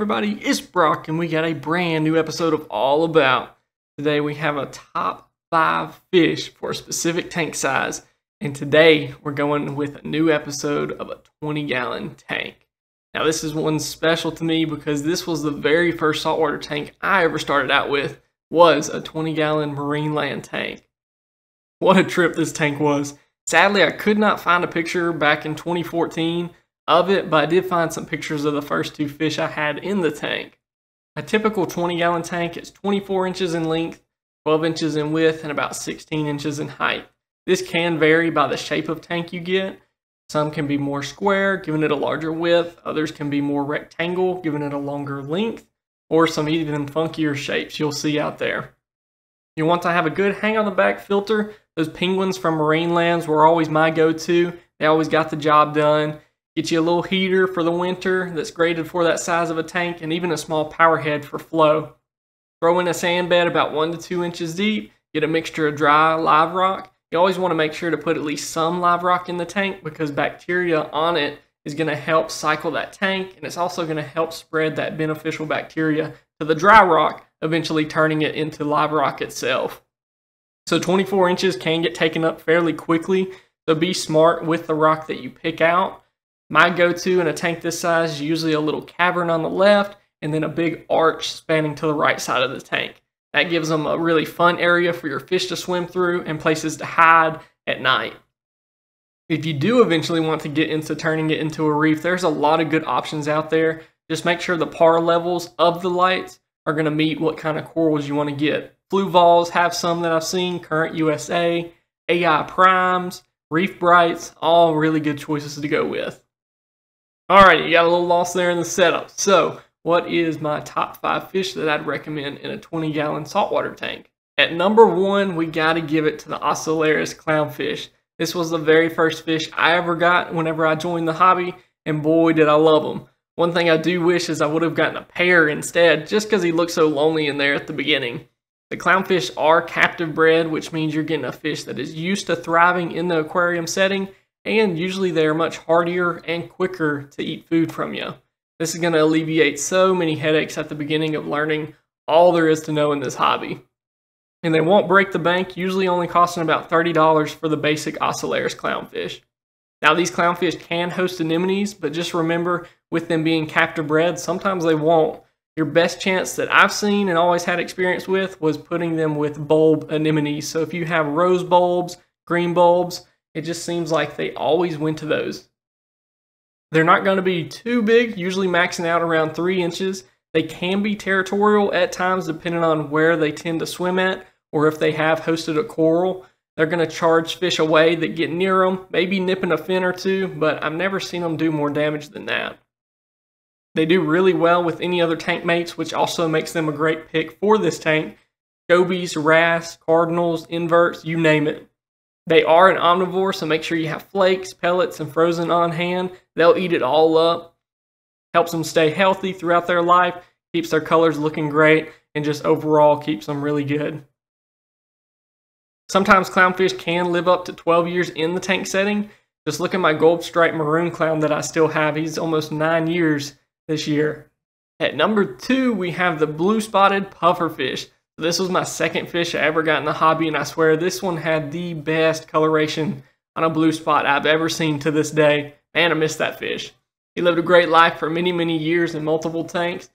everybody? It's Brock, and we got a brand new episode of All About. Today we have a top five fish for a specific tank size, and today we're going with a new episode of a 20 gallon tank. Now, this is one special to me because this was the very first saltwater tank I ever started out with, was a 20 gallon Marineland tank. What a trip this tank was. Sadly, I could not find a picture back in 2014 of it, but I did find some pictures of the first two fish I had in the tank. A typical 20 gallon tank is 24 inches in length, 12 inches in width, and about 16 inches in height. This can vary by the shape of tank you get. Some can be more square, giving it a larger width. Others can be more rectangle, giving it a longer length, or some even funkier shapes you'll see out there. You want to have a good hang on the back filter. Those penguins from Marinelands were always my go-to. They always got the job done. Get you a little heater for the winter that's graded for that size of a tank and even a small power head for flow. Throw in a sand bed about one to two inches deep. Get a mixture of dry live rock. You always want to make sure to put at least some live rock in the tank because bacteria on it is going to help cycle that tank and it's also going to help spread that beneficial bacteria to the dry rock, eventually turning it into live rock itself. So 24 inches can get taken up fairly quickly, so be smart with the rock that you pick out. My go-to in a tank this size is usually a little cavern on the left and then a big arch spanning to the right side of the tank. That gives them a really fun area for your fish to swim through and places to hide at night. If you do eventually want to get into turning it into a reef, there's a lot of good options out there. Just make sure the par levels of the lights are going to meet what kind of corals you want to get. Fluvals have some that I've seen, Current USA, AI Primes, ReefBrites, all really good choices to go with. Alright, you got a little lost there in the setup. So, what is my top five fish that I'd recommend in a 20 gallon saltwater tank? At number one, we got to give it to the Ocellaris clownfish. This was the very first fish I ever got whenever I joined the hobby, and boy, did I love them. One thing I do wish is I would have gotten a pair instead, just because he looked so lonely in there at the beginning. The clownfish are captive bred, which means you're getting a fish that is used to thriving in the aquarium setting and usually they are much hardier and quicker to eat food from you. This is going to alleviate so many headaches at the beginning of learning all there is to know in this hobby. And they won't break the bank, usually only costing about $30 for the basic Ocellaris clownfish. Now these clownfish can host anemones, but just remember with them being captive bred, sometimes they won't. Your best chance that I've seen and always had experience with was putting them with bulb anemones. So if you have rose bulbs, green bulbs, it just seems like they always went to those. They're not going to be too big, usually maxing out around three inches. They can be territorial at times depending on where they tend to swim at or if they have hosted a coral. They're going to charge fish away that get near them, maybe nipping a fin or two, but I've never seen them do more damage than that. They do really well with any other tank mates, which also makes them a great pick for this tank. Gobies, wrasse, cardinals, inverts, you name it. They are an omnivore, so make sure you have flakes, pellets, and frozen on hand. They'll eat it all up. Helps them stay healthy throughout their life, keeps their colors looking great, and just overall keeps them really good. Sometimes clownfish can live up to 12 years in the tank setting. Just look at my gold stripe maroon clown that I still have. He's almost nine years this year. At number two, we have the blue spotted pufferfish. This was my second fish I ever got in the hobby, and I swear this one had the best coloration on a blue spot I've ever seen to this day. Man, I miss that fish. He lived a great life for many, many years in multiple tanks.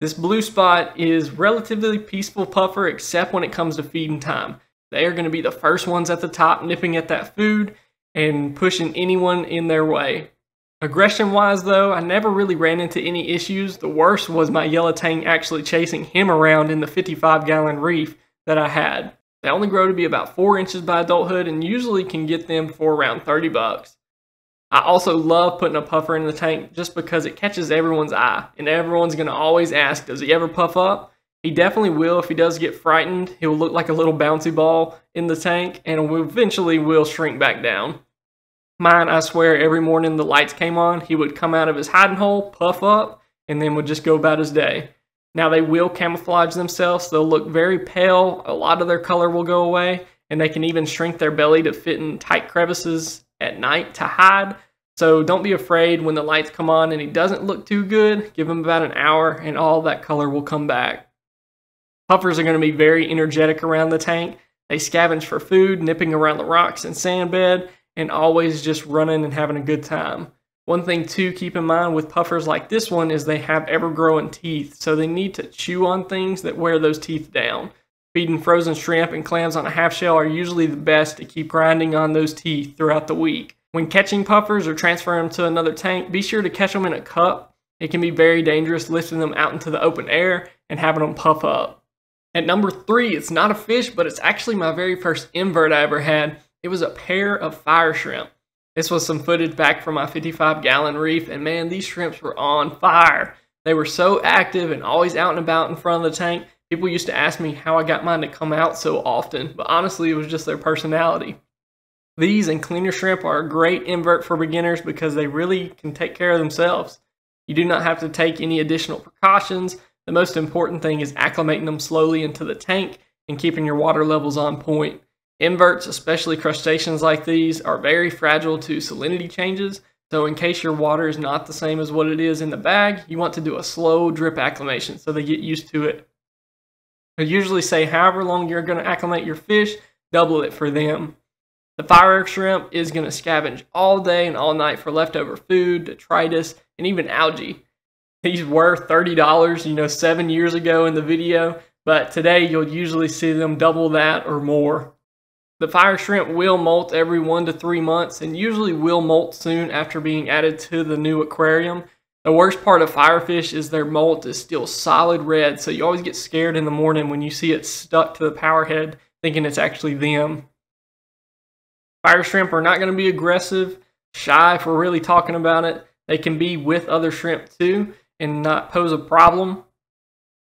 This blue spot is relatively peaceful puffer except when it comes to feeding time. They are going to be the first ones at the top nipping at that food and pushing anyone in their way. Aggression wise, though, I never really ran into any issues. The worst was my yellow tang actually chasing him around in the 55 gallon reef that I had. They only grow to be about 4 inches by adulthood and usually can get them for around 30 bucks. I also love putting a puffer in the tank just because it catches everyone's eye and everyone's going to always ask, does he ever puff up? He definitely will if he does get frightened. He'll look like a little bouncy ball in the tank and eventually will shrink back down. Mine, I swear, every morning the lights came on, he would come out of his hiding hole, puff up, and then would just go about his day. Now they will camouflage themselves. They'll look very pale. A lot of their color will go away, and they can even shrink their belly to fit in tight crevices at night to hide. So don't be afraid when the lights come on and he doesn't look too good. Give him about an hour and all that color will come back. Puffers are going to be very energetic around the tank. They scavenge for food, nipping around the rocks and sand bed, and always just running and having a good time. One thing to keep in mind with puffers like this one is they have ever-growing teeth, so they need to chew on things that wear those teeth down. Feeding frozen shrimp and clams on a half shell are usually the best to keep grinding on those teeth throughout the week. When catching puffers or transferring them to another tank, be sure to catch them in a cup. It can be very dangerous lifting them out into the open air and having them puff up. At number three, it's not a fish, but it's actually my very first invert I ever had. It was a pair of fire shrimp. This was some footage back from my 55 gallon reef, and man, these shrimps were on fire. They were so active and always out and about in front of the tank. People used to ask me how I got mine to come out so often, but honestly, it was just their personality. These and cleaner shrimp are a great invert for beginners because they really can take care of themselves. You do not have to take any additional precautions. The most important thing is acclimating them slowly into the tank and keeping your water levels on point. Inverts, especially crustaceans like these, are very fragile to salinity changes, so in case your water is not the same as what it is in the bag, you want to do a slow drip acclimation so they get used to it. I usually say however long you're going to acclimate your fish, double it for them. The fire shrimp is going to scavenge all day and all night for leftover food, detritus, and even algae. These were $30, you know, seven years ago in the video, but today you'll usually see them double that or more. The fire shrimp will molt every one to three months and usually will molt soon after being added to the new aquarium. The worst part of firefish is their molt is still solid red, so you always get scared in the morning when you see it stuck to the power head thinking it's actually them. Fire shrimp are not going to be aggressive, shy if we're really talking about it. They can be with other shrimp too and not pose a problem.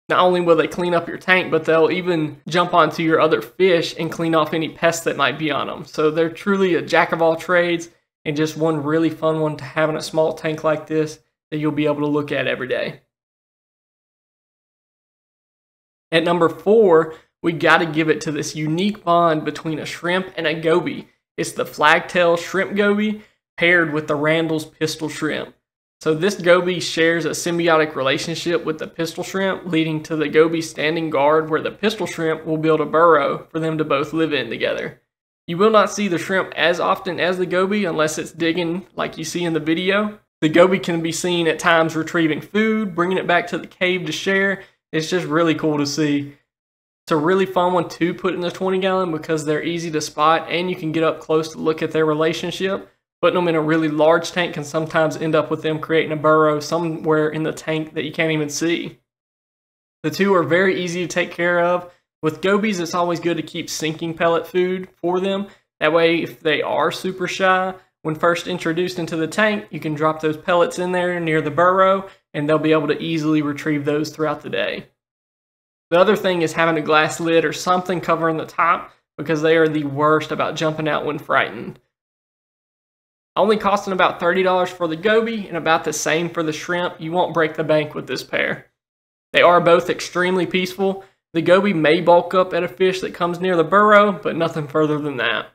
Not only will they clean up your tank, but they'll even jump onto your other fish and clean off any pests that might be on them. So they're truly a jack of all trades and just one really fun one to have in a small tank like this that you'll be able to look at every day. At number four, we got to give it to this unique bond between a shrimp and a goby. It's the flagtail shrimp goby paired with the Randall's pistol shrimp. So this goby shares a symbiotic relationship with the pistol shrimp, leading to the goby standing guard where the pistol shrimp will build a burrow for them to both live in together. You will not see the shrimp as often as the goby unless it's digging like you see in the video. The goby can be seen at times retrieving food, bringing it back to the cave to share. It's just really cool to see. It's a really fun one to put in the 20 gallon because they're easy to spot and you can get up close to look at their relationship. Putting them in a really large tank can sometimes end up with them creating a burrow somewhere in the tank that you can't even see. The two are very easy to take care of. With gobies, it's always good to keep sinking pellet food for them. That way, if they are super shy, when first introduced into the tank, you can drop those pellets in there near the burrow and they'll be able to easily retrieve those throughout the day. The other thing is having a glass lid or something covering the top because they are the worst about jumping out when frightened. Only costing about $30 for the goby and about the same for the shrimp, you won't break the bank with this pair. They are both extremely peaceful. The goby may bulk up at a fish that comes near the burrow, but nothing further than that.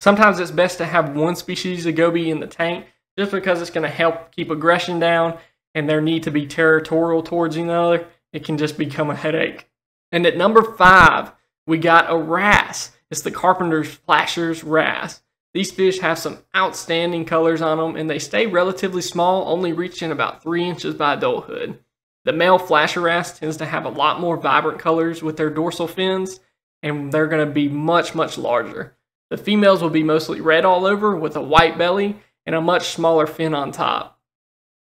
Sometimes it's best to have one species of goby in the tank just because it's going to help keep aggression down and their need to be territorial towards each other it can just become a headache. And at number five, we got a wrasse. It's the Carpenter's Flashers wrasse. These fish have some outstanding colors on them and they stay relatively small, only reaching about 3 inches by adulthood. The male flasher wrasse tends to have a lot more vibrant colors with their dorsal fins and they're going to be much, much larger. The females will be mostly red all over with a white belly and a much smaller fin on top.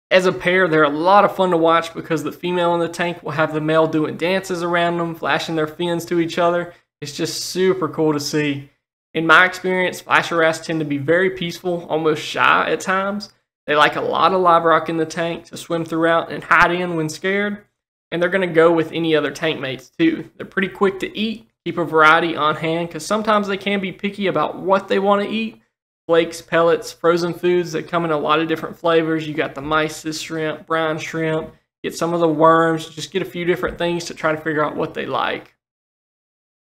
As a pair, they're a lot of fun to watch because the female in the tank will have the male doing dances around them, flashing their fins to each other. It's just super cool to see. In my experience, flasher wrasse tend to be very peaceful, almost shy at times. They like a lot of live rock in the tank to swim throughout and hide in when scared. And they're going to go with any other tank mates too. They're pretty quick to eat, keep a variety on hand because sometimes they can be picky about what they want to eat flakes, pellets, frozen foods that come in a lot of different flavors. You got the mysis shrimp, brown shrimp, get some of the worms, just get a few different things to try to figure out what they like.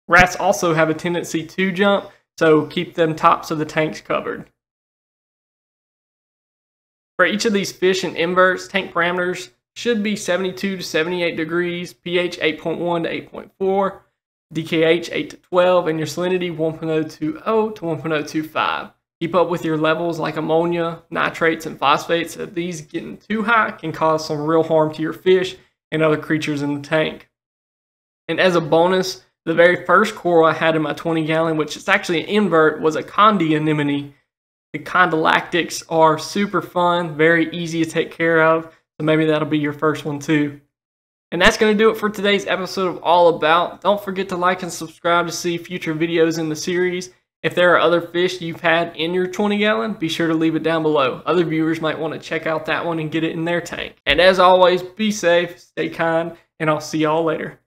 Wrasse also have a tendency to jump, so keep them tops of the tanks covered. For each of these fish and inverts, tank parameters should be 72 to 78 degrees, pH 8.1 to 8.4, DKH 8 to 12, and your salinity 1.020 to 1.025. Keep up with your levels like ammonia, nitrates, and phosphates. If these getting too high can cause some real harm to your fish and other creatures in the tank. And as a bonus, the very first coral I had in my 20 gallon, which is actually an invert, was a condy anemone. The condylactis are super fun, very easy to take care of. So maybe that'll be your first one too. And that's going to do it for today's episode of All About. Don't forget to like and subscribe to see future videos in the series. If there are other fish you've had in your 20 gallon, be sure to leave it down below. Other viewers might want to check out that one and get it in their tank. And as always, be safe, stay kind, and I'll see y'all later.